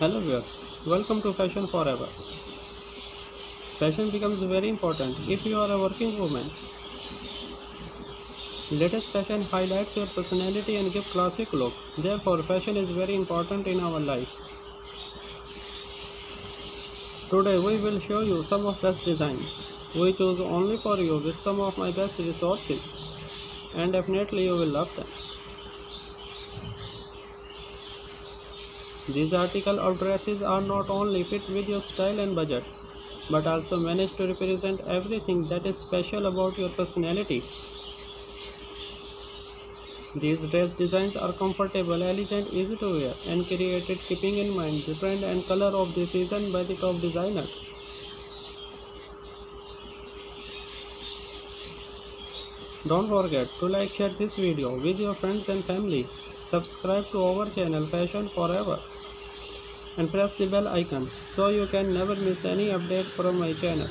Hello viewers, welcome to Fashion Forever. Fashion becomes very important if you are a working woman. Latest fashion highlights your personality and give classic look. Therefore, fashion is very important in our life. Today we will show you some of best designs. We choose only for you with some of my best resources and definitely you will love them. These article or dresses are not only fit with your style and budget, but also manage to represent everything that is special about your personality. These dress designs are comfortable, elegant, easy to wear, and created keeping in mind the trend and color of the season by the top designers. Don't forget to like share this video with your friends and family. Subscribe to our channel Fashion Forever and press the bell icon so you can never miss any update from my channel.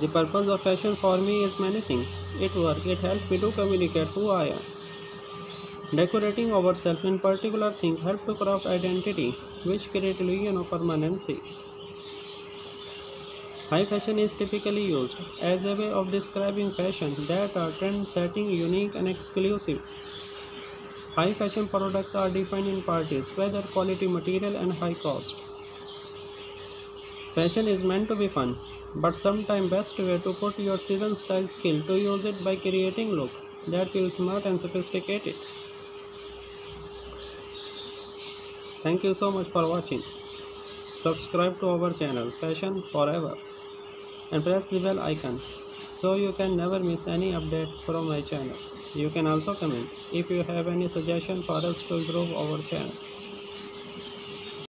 The purpose of fashion for me is many things. It works, it helps me to communicate who I am. Decorating ourselves in particular thing help to craft identity, which create illusion of permanency. High fashion is typically used as a way of describing fashion that are trend-setting, unique and exclusive. High fashion products are defined in parties, whether quality material and high cost. Fashion is meant to be fun, but sometimes best way to put your season style skill to use it by creating look that feels smart and sophisticated. Thank you so much for watching. Subscribe to our channel Fashion Forever and press the bell icon so you can never miss any update from my channel. You can also comment if you have any suggestion for us to improve our channel.